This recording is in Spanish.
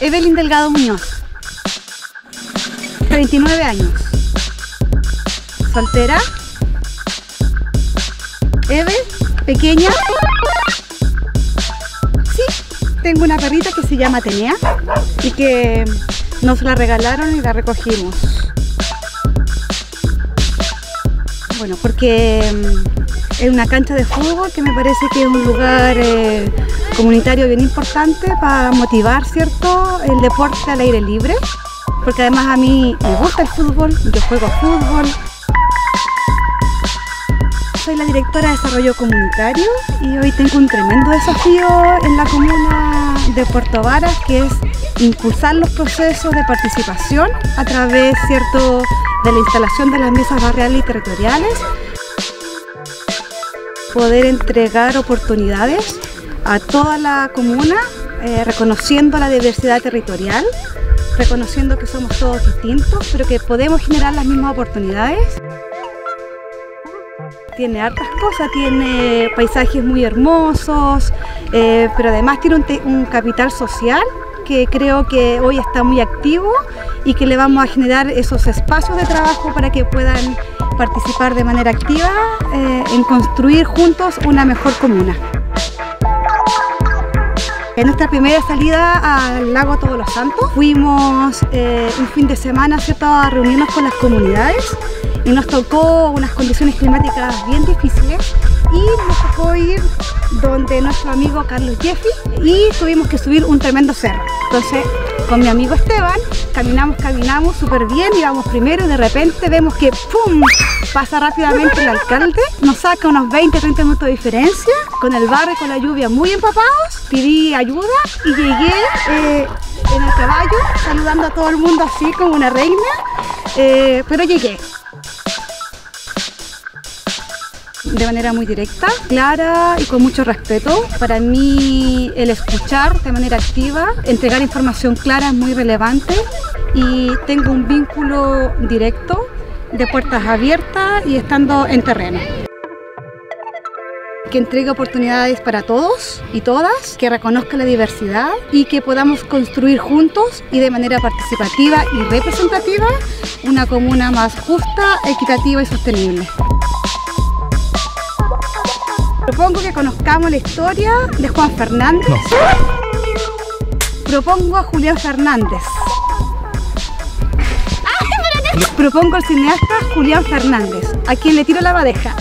Evelyn Delgado Muñoz. 39 años. Soltera. Eve, pequeña. Sí, tengo una perrita que se llama Tenea y que nos la regalaron y la recogimos. Bueno, porque es una cancha de fútbol que me parece que es un lugar eh, comunitario bien importante para motivar, ¿cierto?, el deporte al aire libre. Porque además a mí me gusta el fútbol, yo juego fútbol. Soy la directora de Desarrollo Comunitario y hoy tengo un tremendo desafío en la comuna de Puerto Varas que es impulsar los procesos de participación a través, ¿cierto?, de la instalación de las mesas barriales y territoriales, poder entregar oportunidades a toda la comuna, eh, reconociendo la diversidad territorial, reconociendo que somos todos distintos, pero que podemos generar las mismas oportunidades. Tiene hartas cosas, tiene paisajes muy hermosos, eh, pero además tiene un, un capital social que creo que hoy está muy activo y que le vamos a generar esos espacios de trabajo para que puedan participar de manera activa eh, en construir juntos una mejor comuna. En nuestra primera salida al lago Todos los Santos fuimos eh, un fin de semana ¿cierto? a reunirnos con las comunidades y nos tocó unas condiciones climáticas bien difíciles y nos tocó ir donde nuestro amigo Carlos Jeffy y tuvimos que subir un tremendo cerro. Entonces, con mi amigo Esteban, caminamos, caminamos súper bien, íbamos primero y de repente vemos que ¡pum! pasa rápidamente el alcalde, nos saca unos 20, 30 minutos de diferencia, con el barro y con la lluvia muy empapados, pedí ayuda y llegué eh, en el caballo, saludando a todo el mundo así como una reina, eh, pero llegué. De manera muy directa, clara y con mucho respeto. Para mí el escuchar de manera activa, entregar información clara es muy relevante y tengo un vínculo directo de puertas abiertas y estando en terreno que entregue oportunidades para todos y todas, que reconozca la diversidad y que podamos construir juntos y de manera participativa y representativa una comuna más justa, equitativa y sostenible. Propongo que conozcamos la historia de Juan Fernández. Propongo a Julián Fernández. Propongo al cineasta Julián Fernández, a quien le tiro la madeja.